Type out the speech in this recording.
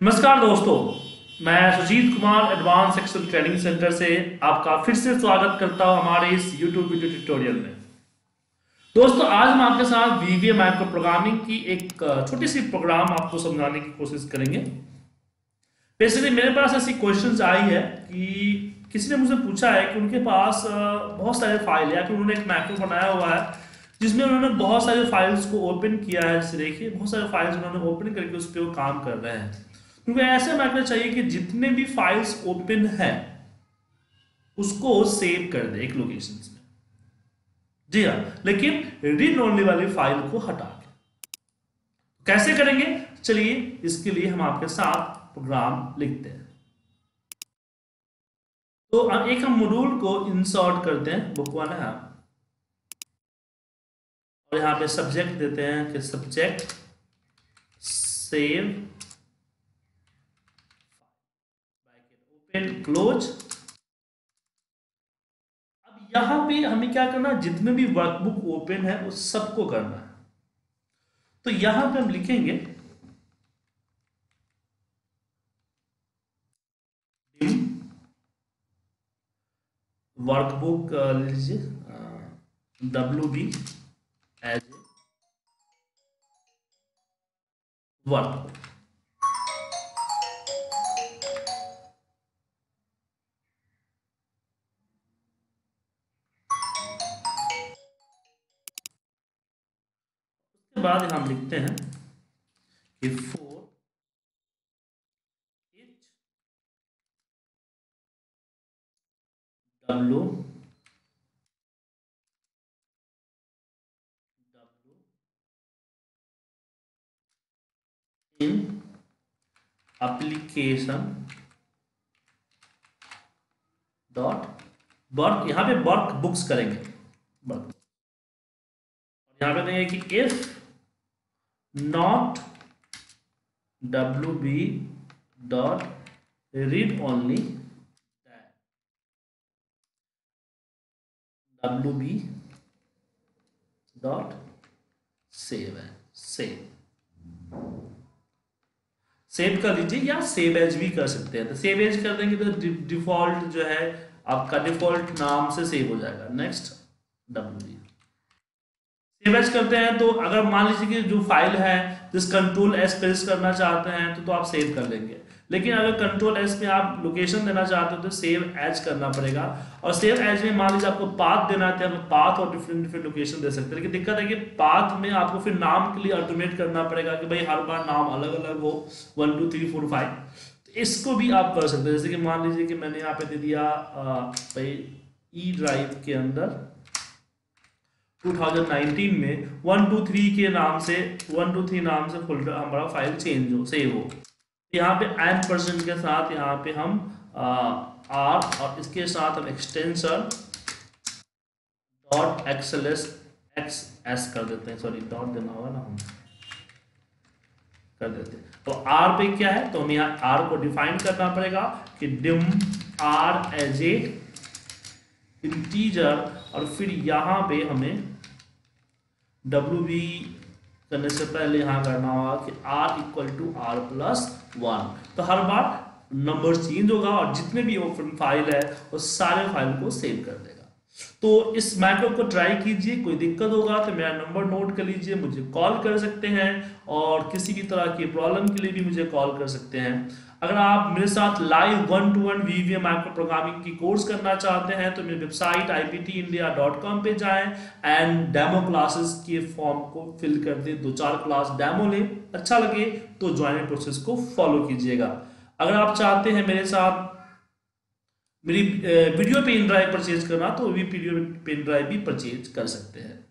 नमस्कार दोस्तों, मैं Sujeet Kumar advance excel training centre से आपका फिर से स्वागत करता हूँ हमारे इस YouTube वीडियो ट्यूटोरियल में। दोस्तों, आज हम आपके साथ वीवीए माइक्रो प्रोग्रामिंग की एक छोटी सी प्रोग्राम आपको समझाने की कोशिश करेंगे। बेसिकली मेरे पास ऐसी क्वेश्चन आई है कि किसी ने मुझे पूछा है कि उनके पास बहुत सारे फ़ाइल है कि उन्होंने एक मैक्रो बनाया हुआ है, जिसमें उन्होंने बहुत सारे फाइल्स को ओपन किया है। जैसे देखिए, बहुत सारे फाइल्स उन्होंने ओपन करके उस पर वो काम कर रहे हैं। क्योंकि ऐसे मैटर चाहिए कि जितने भी फाइल्स ओपन है, उसको सेव कर दे एक लोकेशन में जी हाँ लेकिन रीड ओनली वाली फ़ाइल को हटा के कैसे करेंगे? चलिए, इसके लिए हम आपके साथ प्रोग्राम लिखते हैं। तो एक हम मॉड्यूल को इंसर्ट करते हैं बुक वन है। और यहाँ पे सब्जेक्ट देते हैं कि सब्जेक्ट सेव ओपन क्लोज अब यहाँ पे हमें क्या करना जितने भी वर्कबुक ओपन है, उस सबको करना है। तो यहाँ पे हम लिखेंगे वर्कबुक लीजिए डब्ल्यू बी एज वर्कबुक बाद हम लिखते हैं कि for H W W in application dot work यहाँ पे वर्क बुक्स करेंगे। और यहाँ पे देंगे कि if not wb dot read only wb dot save है। सेव सेव कर लीजिए या सेव एज भी कर सकते हैं। तो सेव एज कर देंगे तो डिफ़ॉल्ट जो है, आपका डिफ़ॉल्ट नाम से सेव हो जाएगा। नेक्स्ट डब्ल्यू सेव करते हैं तो अगर मान लीजिए कि जो फ़ाइल है जिस कंट्रोल एस प्रेस करना चाहते हैं तो, तो आप सेव कर लेंगे। लेकिन अगर कंट्रोल एस में आप लोकेशन देना चाहते हो तो सेव एज करना पड़ेगा। और सेव एज में मान लीजिए आपको पाथ देना है तो पाथ और डिफरेंट डिफरेंट लोकेशन दे सकते हैं। लेकिन दिक्कत है कि पाथ में आपको फिर नाम के लिए ऑटोमेट करना पड़ेगा कि भाई हर बार नाम अलग अलग हो one two three four five इसको भी आप कर सकते हैं। जैसे कि मान लीजिए कि मैंने यहाँ पे दे दिया भाई ई ड्राइव के अंदर 2019 में वन टू थ्री के नाम से वन टू थ्री नाम से फोल्डर हमारा फ़ाइल चेंज हो सेव हो। यहाँ पे एन परसेंट के साथ यहाँ पे हम आर और इसके साथ हम extension dot XLS X S कर देते हैं। सॉरी डॉट देना होगा ना हम कर देते हैं। तो आर पे क्या है? तो हमें यहाँ आर को डिफाइन करना पड़ेगा कि dim R as A integer और फिर यहाँ पे हमें डब्ल्यू बी करने से पहले यहाँ करना होगा कि R equal to R plus one तो हर बार नंबर चेंज होगा और जितने भी ओपन फ़ाइल है, वो सारे फ़ाइल को सेव कर देगा। तो इस मैथड को ट्राई कीजिए, कोई दिक्कत होगा तो मेरा नंबर नोट कर लीजिए, मुझे कॉल कर सकते हैं और किसी भी तरह की प्रॉब्लम के लिए भी मुझे कॉल कर सकते हैं। अगर आप मेरे साथ live one two one VVM micro programming की कोर्स करना चाहते हैं तो मेरी वेबसाइट iptindia.com पे जाएँ एंड डेमो क्लासेस के फॉर्म को फिल कर दें। दो चार क्लास डेमो लें। अच्छा लगे तो ज्वाइनिंग प्रोसेस को फॉलो कीजिएगा। अगर आप चाहते हैं मेरे साथ मेरी वीडियो पेन ड्राइव परचेज करना तो भी वीडियो पेन ड्राइव भी परचेज कर सकते हैं।